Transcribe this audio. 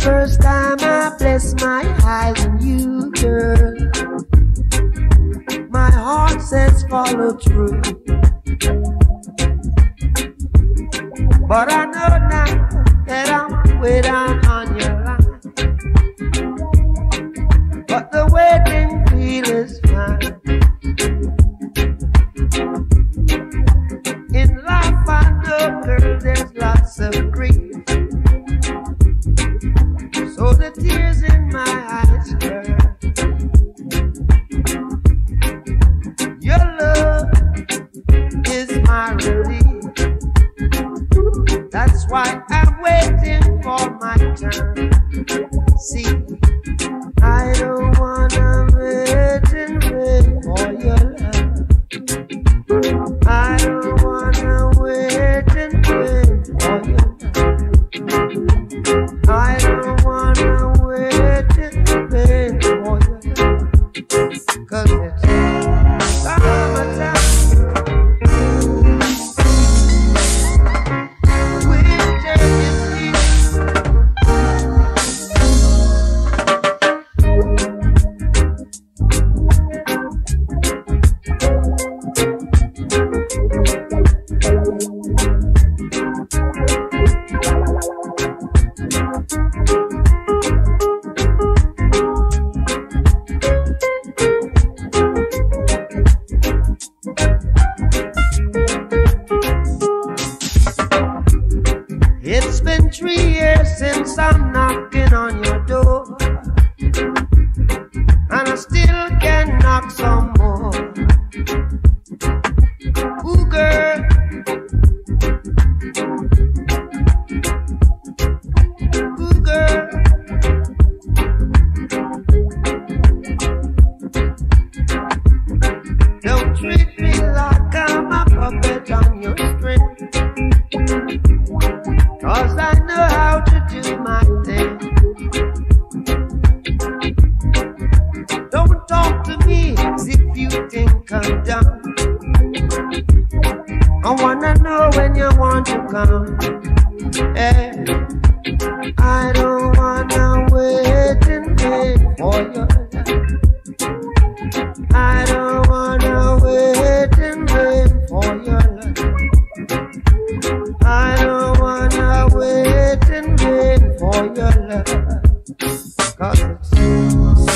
first time I blessed my eyes on you, girl. My heart says follow through. But I know now that I'm way down on your line. But the wedding feel is fine. since I'm knocking on your door. And I still can knock some more. Ooh, girl. Ooh, girl. Don't treat me like I'm a puppet on your string. come. Eh, hey, I don't wanna wait and wait for your love. I don't wanna wait and wait for your love. I don't wanna wait and wait for your love. Cause it's